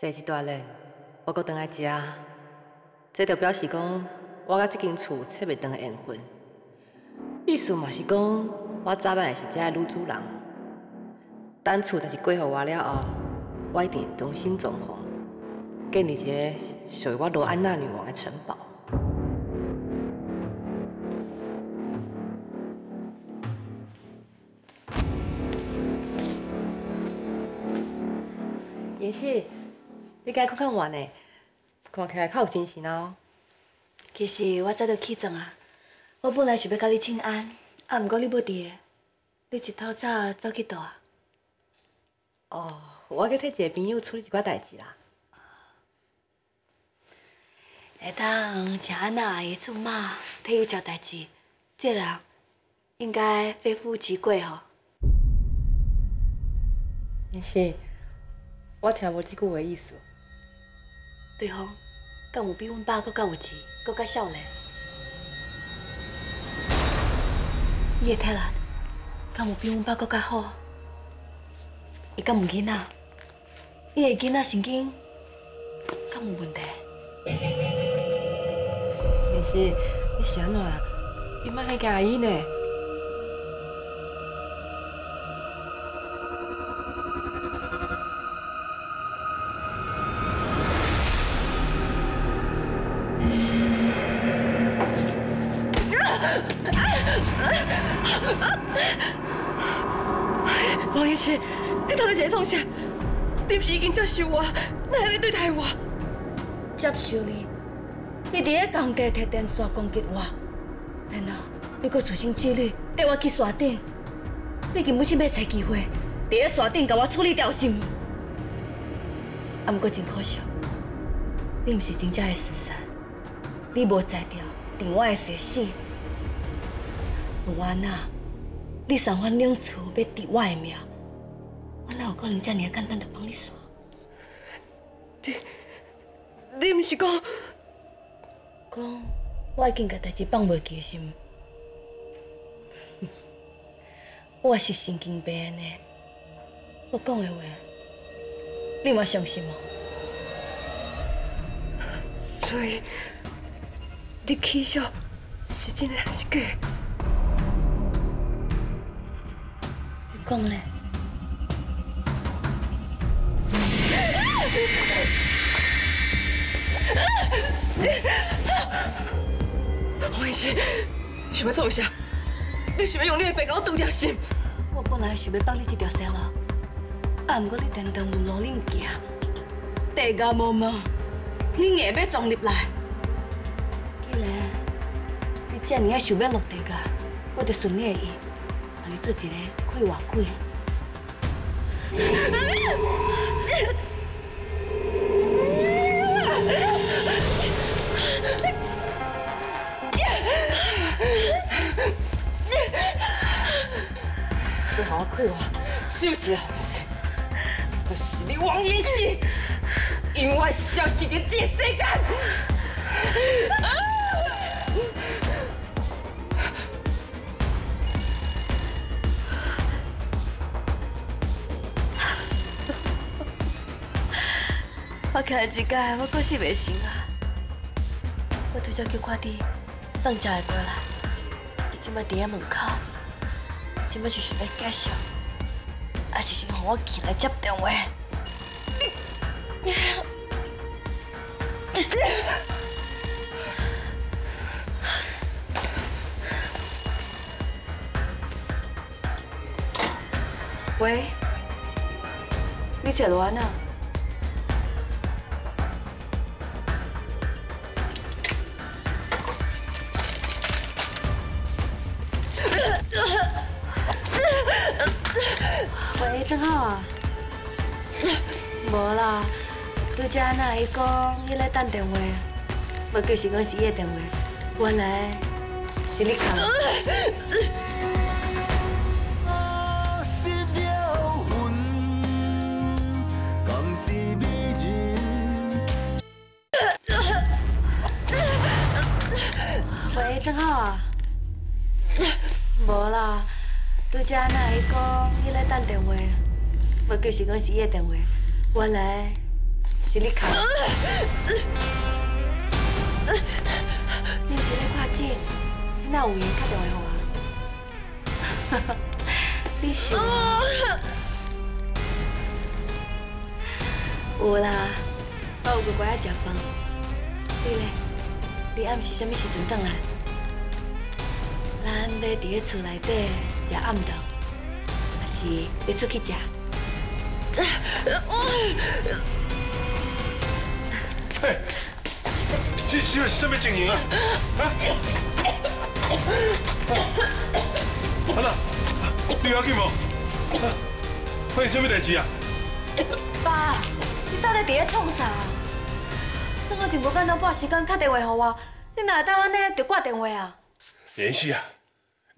生一大人，我搁回来食，这就表示讲我甲这间厝切袂断的缘分。意思嘛是讲，我早晚也是这女主人。等厝若是过互我了后，我一定忠心忠奉，建立一个属于我罗安娜女王的城堡。妍希，你该看看晚呢，看起来较有精神哦。其实我早就起床啊，我本来是要甲你请安，啊，毋过你要伫，你一透早走去倒啊？哦，我去替一个朋友处理一寡代志啦。下当请安娜阿姨出马替伊交代志，这人应该非富即贵吼。妍希。我听无即句话意思。对方敢有比阮爸搁较有钱，搁较少年？伊的体力敢有比阮爸搁较好？伊敢有囡仔？伊的囡仔神经敢有问题？也是，你是安怎啦？你莫遐惊伊呢？不是已经接受我，哪会你对待我？接受你？你伫个工地摕电线攻击我，然后你搁处心积虑带我去山顶，你根本是要找机会伫个山顶甲我处理掉是毋？啊，毋过真可惜，你毋是真正的死神，你无在掉定我的死死。安娜，你三番两次要夺我的命，我哪有可能这么简单就帮你煞？你，你毋是讲，讲我已经甲代志放袂记是毋？我是神经病呢，我讲的话，你嘛相信吗？所以，你起笑是真的还是假？你讲嘞，黄医师，你想要做啥？你想要用你的病我堵掉心？我本来想要帮你这条生路，啊，不过你常常有路你唔行，地高无门，你硬要撞入来。既然你这么啊想要落地噶，我就顺你的意。你做一个开外鬼。你好好开我，只有一个方式，就是你王延禧，因为我消失在这世间。我看一届，我可是袂行啊！我拄则叫快递送食的过来，伊即摆伫喺门口，即摆是想要介绍，还是先让我起来接电话？喂，你坐落安啊？喂，正好啊。无啦，拄则那伊讲伊来等电话，无就是讲是伊的电话，原来是你敲。喂，正好啊。无啦，拄则那伊讲伊咧等电话，无就是讲是伊的电话，原来是你卡。你是咧看诊，哪有闲打电话给我？你是？有啦，我有乖乖仔食饭。你咧？你暗时什么时阵回来？咱要伫咧厝内底食暗顿，还是要出去食？嘿，这这是什么情形啊？啊？安娜，你要紧无？发生什么代志啊？爸，你到底伫咧创啥？正好前无简单半时间打电话给我，你哪会当安尼就挂电话啊？妍希啊，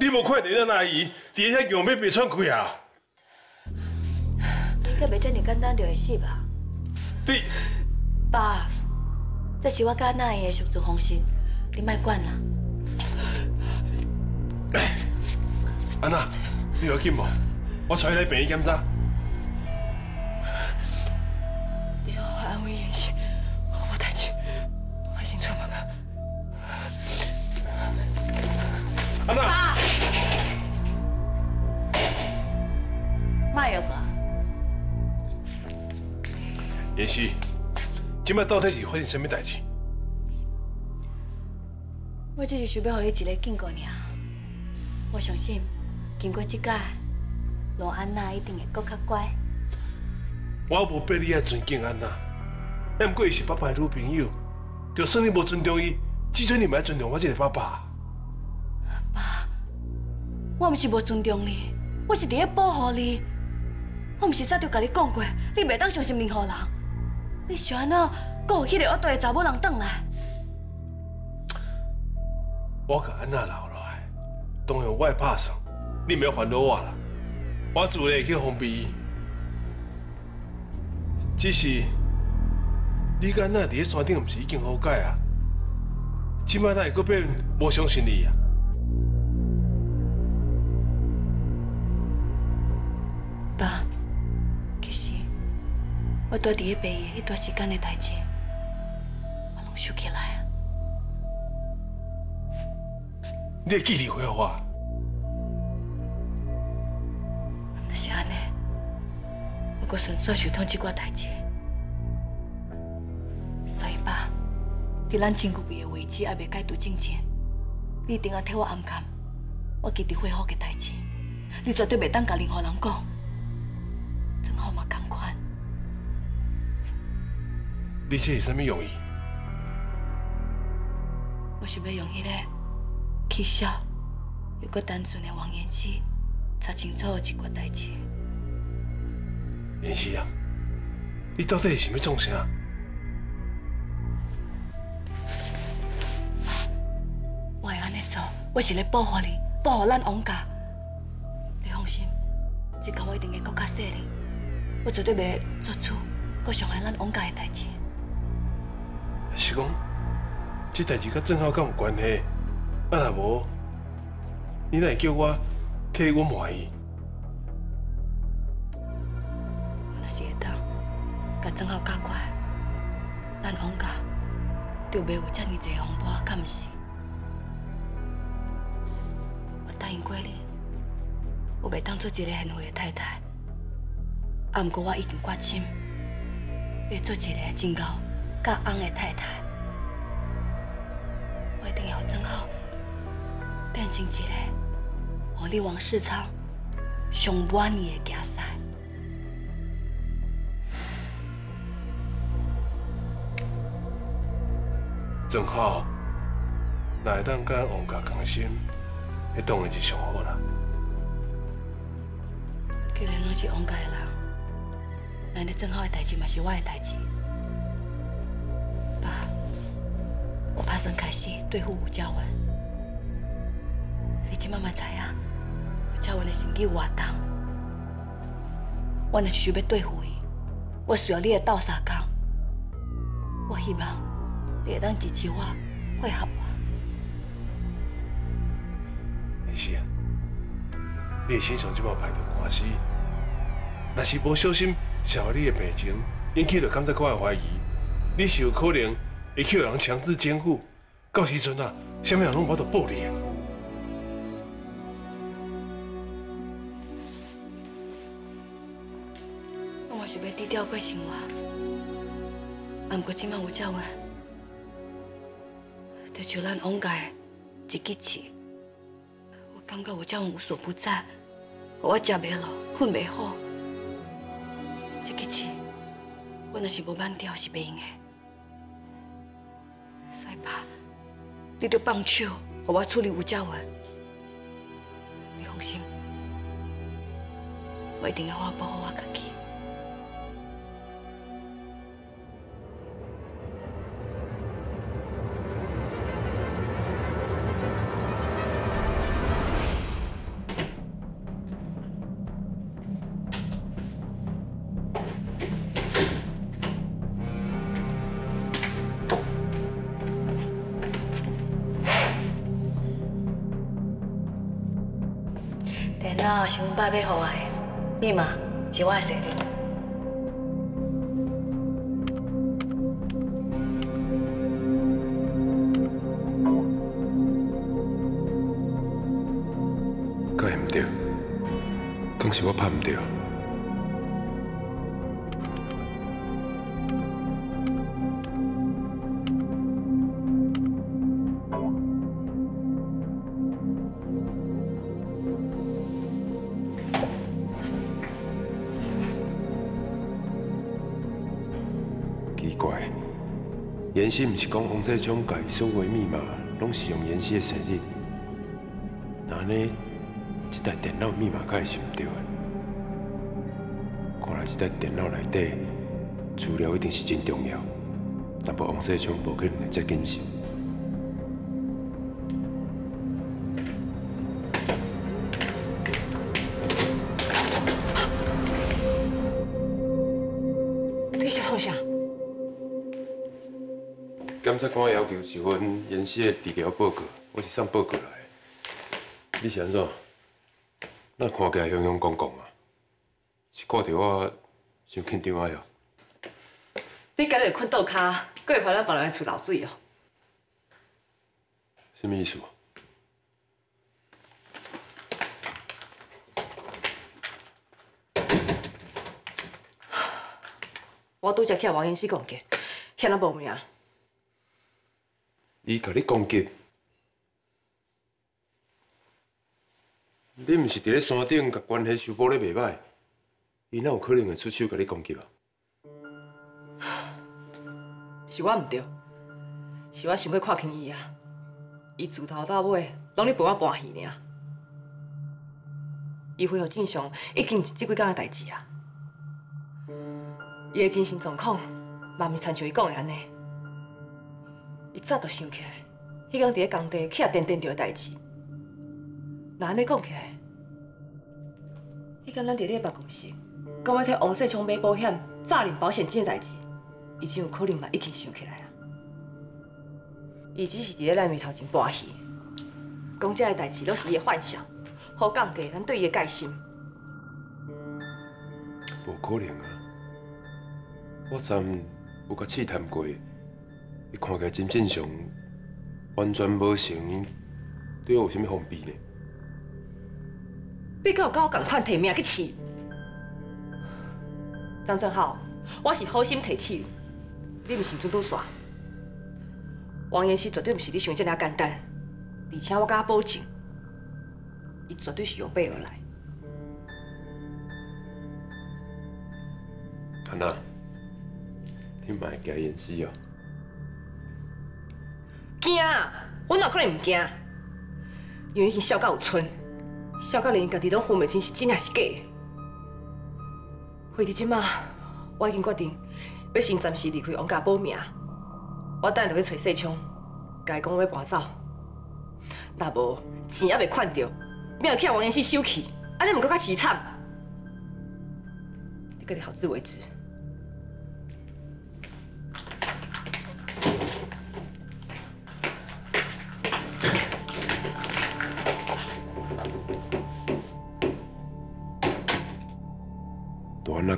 你无看到咱阿姨伫遐强要被喘气啊？应该袂遮尔简单就会死吧？你爸，这是我甲那伊的相处方式，你莫管啦。安娜，你要紧无？我带你来病院检查。今麦到底是发生什么代志？我只是想要给伊一个警告尔。我相信，经过这届，罗安娜一定会更较乖。我无逼你爱尊敬安娜，但不过伊是爸爸的女朋友，就算你无尊重伊，至少你嘛要尊重我这个爸爸。爸我毋是无尊重你，我是伫咧保护你。我毋是早就甲你讲过，你袂当相信任何人。你是安怎，搁有迄个恶毒的查某人转来？我甲安娜留落来，当然我会拍算，你毋要烦恼我啦。我自然去封闭伊。只是你甲安娜伫咧山顶，毋是已经好解啊？即摆哪会搁变无相信你啊？我住伫咧北野迄段时间的代志，我拢想起来啊。你会记忆回我？若是安尼，我阁顺续想通即寡代志。所以爸，伫咱真久味的位置还未解除之前，你一定要替我暗扛我记得恢复的代志。你绝对袂当甲任何人讲。正好嘛，同款。你这是什么用意？我想要用迄个气笑又搁单纯的王延禧，查清楚一寡代志。妍希啊，你到底是想要创啥？我会安尼做，我是来保护你，保护咱王家。你放心，这个我一定会搁较细腻，我绝对袂做出搁伤害咱王家的代志。是讲，这代志甲郑浩敢有关系？啊若无，你哪会叫我替我满意？我若是会当，甲正好教乖，咱王家就袂有遮尔济风波，敢毋是？我答应过你，我袂当做一个贤惠的太太，啊，毋过我已经决心，要做一个真贤甲翁的太太。我一定要正好变成一个互你王世昌上满意的家婿。正好，若会当甲咱王家同心，迄当然是上好啦。既然我是王家的人，那你正好的代志嘛是我的代志。算开始对付吴嘉文。你即慢慢知影，吴嘉文的心机有偌。我若是想要对付伊，我需要你的斗相共。我希望你会当支持我，配合我。妍希啊，你的身上即摆排着官司，若是无小心泄露你的病情，引起着感觉我的怀疑，你是有可能会去有人强制监护，到时阵啊，什么人拢无得报你！我嘛想要低调过生活，啊，不过今晚有照话，就像咱往届一支刺，我感觉有照有所不在，我食袂落，困袂好，这支刺，我若是无挽掉是袂用的。你得放手，给我处理有照话。你放心，我一定要好好保护我家己。是阮爸买互我的，密码是我的设定。敢会唔对？敢是我拍唔对？是毋是讲王世昌家己所有密码拢是用妍希的生日，那呢？这台电脑密码卡会是唔对的？看来这台电脑内底资料一定是真重要，但无王世昌无可能会这紧想。察官要求是阮妍希的治疗报告，我是送报告来的。你是安怎？那看起来雄雄公公啊？是看到我伤紧张啊哟？你今日困倒骹，搁会烦咱别人厝漏水哦？什么意思？我拄则去王妍希讲过，遐那无命。伊甲你攻击，你毋是伫咧山顶甲关系修补咧袂歹，伊哪有可能会出手甲你攻击啊？是我毋对，是我想要看轻伊啊。伊自头到尾拢咧陪我搬戏尔。伊恢复正常已经是即几工的代志啊。伊的精神状况嘛毋是亲像伊讲的安尼。伊早就想起来，迄天伫咧工地去啊电电着的代志。那安尼讲起来，迄天咱伫咧办公室，讲要替王世昌买保险、诈领保险金的代志，伊真有可能嘛已经想起来啊。伊只是伫咧咱面头前搬戏，讲这个代志都是伊的幻想，好降低咱对伊的戒心。无可能啊！我昨有甲试探过，伊看起来真正常，完全无成对我有啥物封闭呢？你敢有甲我共款提命去试？张正浩，我是好心提醒你，你毋是准拄耍。王妍希绝对毋是你想的这么简单，而且我甲你保证，伊绝对是有备而来。安娜，你莫惊演戏哦。惊啊！我哪可能唔惊？因为已经笑到有村，笑到连伊家己拢分袂清是真还是假的。回至即马，我已经决定要先暂时离开王家保命。我等下就去找世昌，甲伊讲我要搬走。若无钱还未款着，免去王延熙收去，安尼毋搁较凄惨。你家己好自为之。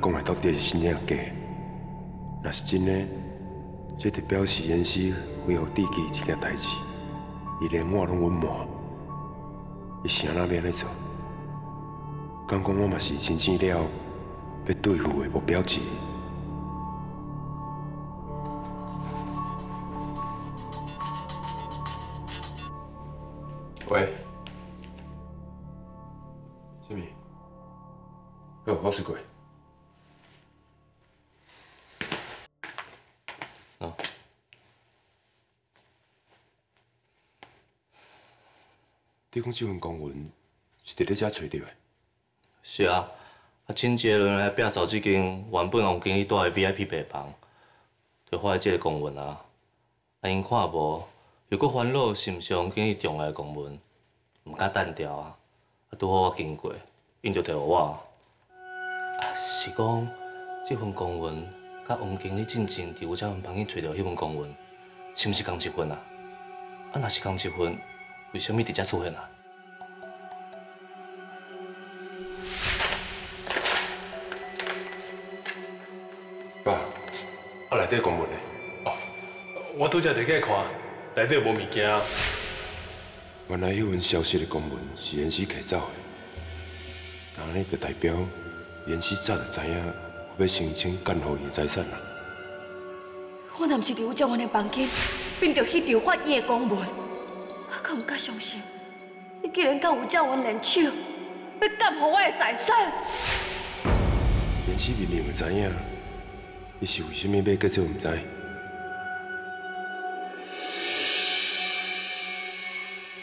讲的到底是真正假？若是真的，这就表示延希为何惦记这件代志，伊连我拢隐瞒，伊啥那免来做？刚讲我嘛是真正了要对付的目标之一。喂，什么？好，我睡过。你讲这份公文是伫咧遮找到的？是啊，啊，前一轮来摒扫这间原本王经理住的 VIP 病房，就发现这个公文啊。啊，因看无，又搁烦恼是毋是王经理重要的公文，毋敢单调啊。啊，拄好我经过，因就摕互我。啊，是讲这份公文，甲王经理进前伫有遮份房间找到迄份公文，是毋是共一份啊？啊，若是共一份，为什么伫遮出现啊？爸，啊内底公文呢？哦，我拄则摕起来看，内底无物件。原来迄份消息的公文是延希摕走的，那安尼就代表延希早就知影要申请干予伊的财产啦。我若毋是伫吴兆元的房间，并着迄条法院的公文，我可毋敢相信，你竟然甲吴兆元联手，要干予我的财产。延希明明就知影，你是为什么要搁做毋知？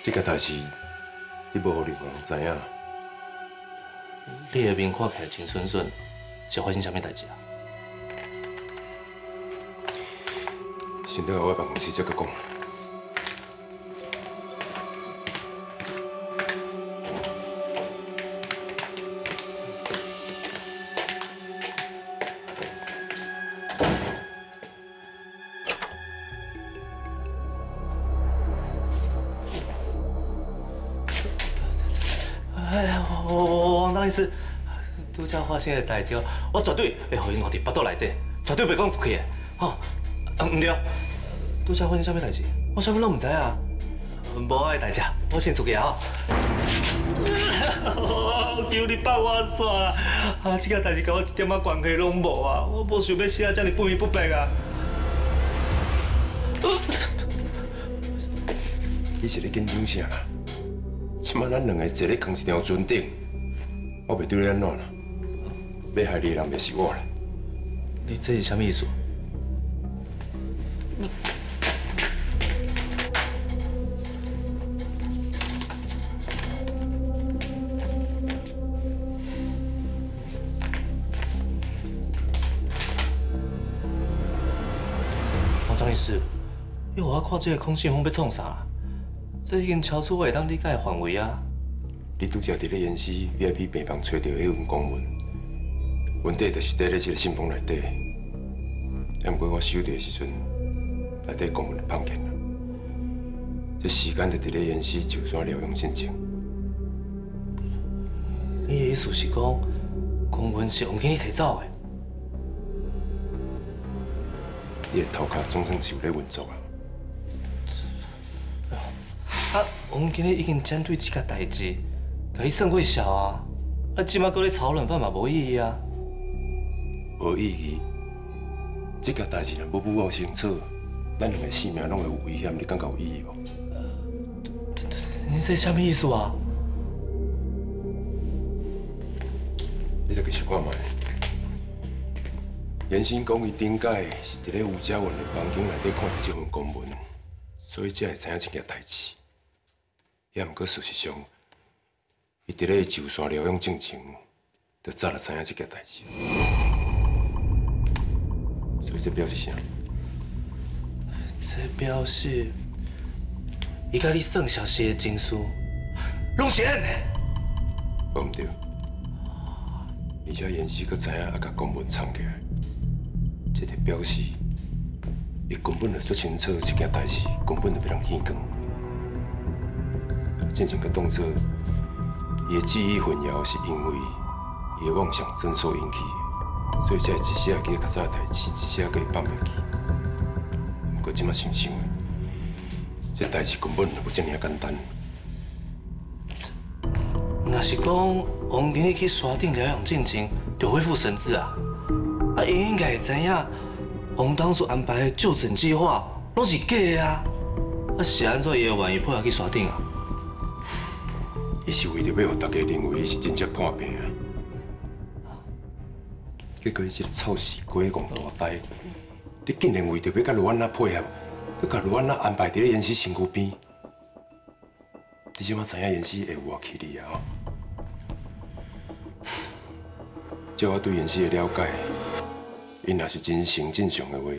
这件代志你无互任何人知影。你的面看起来真顺顺，是发生什么代志啊？先等下我办公室再搁讲。哎呀，王王张律师，拄则发生的代志，我绝对会互伊弄伫腹肚内底，绝对袂讲出去的，吼。啊，唔对，拄则发生啥物代志？我啥物拢唔知啊。无爱的代志，我先出去啊。我求你放我煞啦！啊，这个代志甲我一点仔关系拢无啊！我无想要死啊，遮尔不明不白啊！你是咧紧张啥啦？即摆咱两个坐咧同一条船顶，我袂对你安怎啦？要害你的人袂是我啦。你这是啥物意思？你张医师，你互我看这个空信风要创啥？这已经超出我会当理解的范围啊！你拄则伫咧演戏 VIP 病房找到迄份公文，问题就是伫咧这个信封内底。不过我收到的时阵，内底公文就放见了。这时间就伫咧演戏就算疗养进前。你的意思是讲，公文是王经理摕走的？你的头壳总算是有咧运作啊！王经理已经针对这件代志，甲你算过数啊！啊，即马搁咧炒冷饭嘛无意义啊！无意义。这件代志若不不搞清楚，咱两个性命拢会有危险，你感觉有意义无？你这什么意思啊？你再继续看卖。严新讲伊顶届是伫咧吴家文的房间内底看到这份公文，所以才会知影这件代志。也毋过事实上，伊伫咧就山疗养进前，就早就知影这件代志。所以这表示啥？这表示，伊甲你算消息的情书，拢是安尼。无毋对，而且严氏阁知影还甲公文藏起来，这个表示，伊根本就足清楚这件代志根本就被人耳光。进前佮当作伊的记忆混淆，是因为伊的妄想症所引起，所以才一时啊记较早的代志，一时啊佮伊放袂记。过即马想想的，这代志根本就不这么简单。若是讲王经理去山顶疗养进前就恢复神智啊，啊，伊应该会知影王当初安排的就诊计划拢是假的啊，啊，是安怎伊会愿意配合去山顶啊？伊是为着要让大家认为伊是真正破病啊。结果伊这个臭死鬼戆大呆，你竟然为着要甲卢安娜配合，要甲卢安娜安排伫咧延禧身躯边，你即马知影延禧会有偌气你啊？照我对延禧的了解，伊若是真诚正常的话，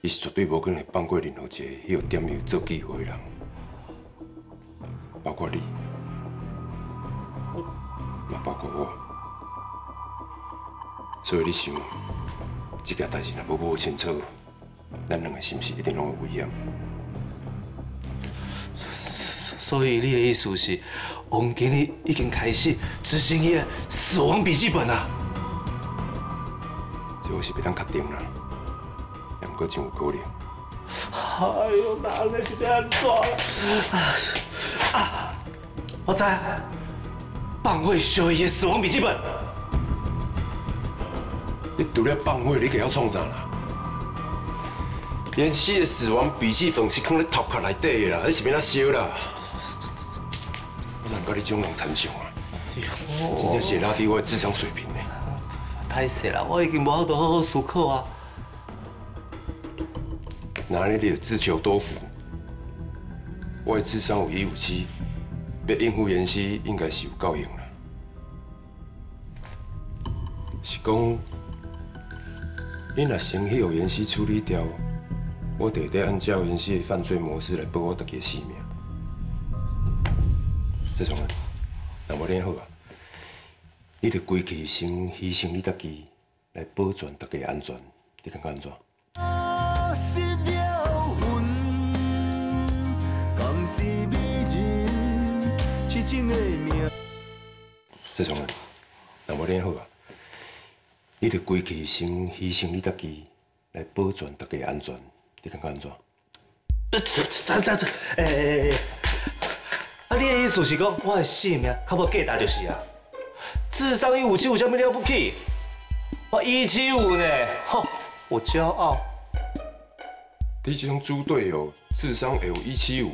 伊是绝对无可能放过任何一个迄个点有做机会的人，包括你，也包括我。所以你想，这件代志若无摸清楚，咱两个是不是一定拢有危险？所以你的意思是，王经理已经开始执行伊的死亡笔记本啊？这我是袂当确定啦，也毋过真有可能。哎呦，那安尼是要安怎啊？啊，我知，放火烧伊的死亡笔记本。你除了放火，你还要创啥啦？延禧的死亡笔记本是放在头壳内底的啦，你是免哪烧啦？我难怪你这种人参详啊！真正是拉低我的智商水平呢。太势啦，我已经无法度好好思考啊。那你就自求多福。我的智商有一五七，要应付延禧应该是有够用啦。是讲，你若先去让延禧处理掉，我就得按照延禧的犯罪模式来保我自己性命。这种人，那无恁好啊！你得规气先牺牲你自己，来保全大家安全，你感觉安怎？这种人，那无恁好啊！你得规气先牺牲你自己，来保全大家安全，你感觉安怎？这这这这，哎哎哎！啊，你的意思是讲，我的性命较无价值就是啊？智商一五七有啥物了不起？我一七五呢，吼，我骄傲。你这种猪队友，智商会有一七五，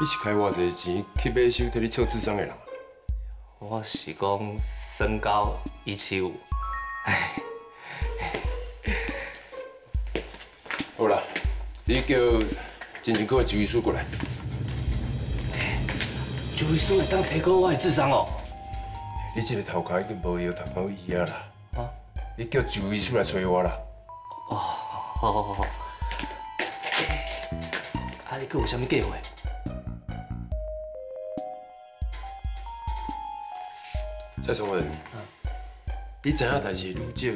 你是开偌济钱去买手替你测智商的人？我是讲身高一七五，哎，好啦，你叫精神科的周医师过来。周医师会当提高我的智商哦。你这个头壳已经无药读无医啊啦！啊，你叫周医师来找我啦。哦，好好好好。啊，你佫有啥物计划？蔡崇文，你知影代志愈少，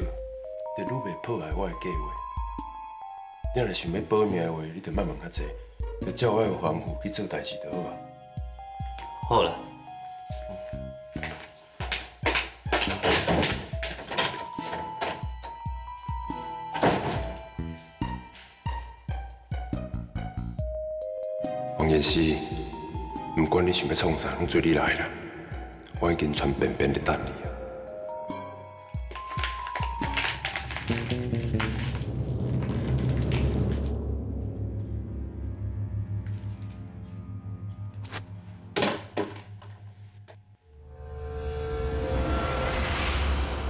就愈袂破坏我的计划。你若想要保命的话，你得慢慢较济，要照我的吩咐去做代志就好啊。好了。王彦希，不管你想要创啥，拢做你来啦。我已经穿便便的等你。